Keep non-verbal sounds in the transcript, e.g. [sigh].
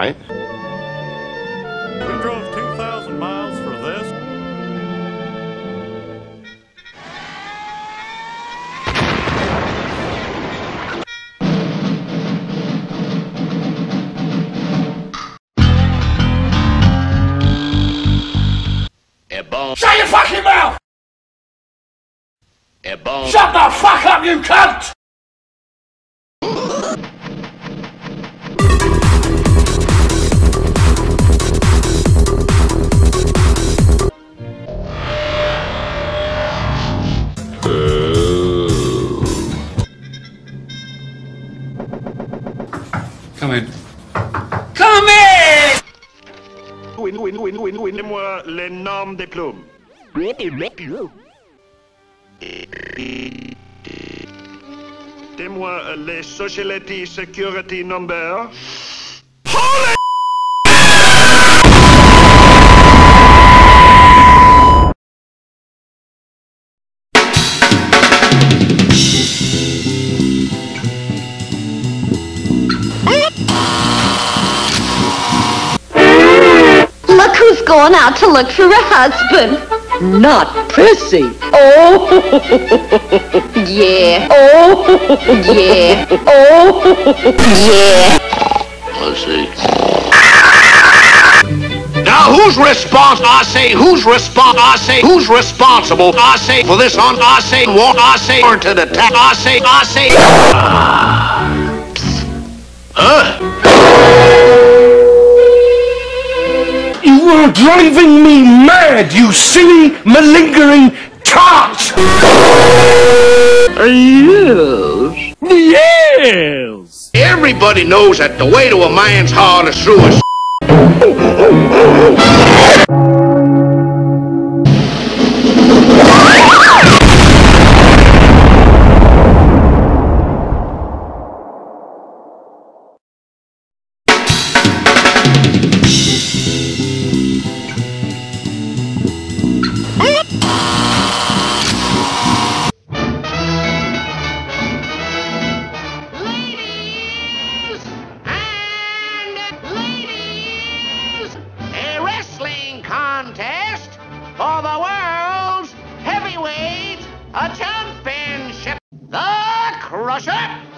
All right. We drove 2,000 miles for this. A bone. Shut your fucking mouth! A bone. Shut the fuck up, you cunt! coming. Coming! Oui, nous, nous, nous, nous, nous, moi l'énorme diplôme. Témoin les Sociality Security Number. Gone out to look for a husband. Not Prissy. Oh, yeah. Oh, yeah. Oh, yeah. Let's see. Now, who's responsible? I say, who's responsible? I say, who's responsible? I say, for this on, I say, war, I say, warranted attack. I say, I say. You are driving me mad, you silly, malingering tart! Yes. Yes. Everybody knows that the way to a man's heart is through his. [laughs] Shut up!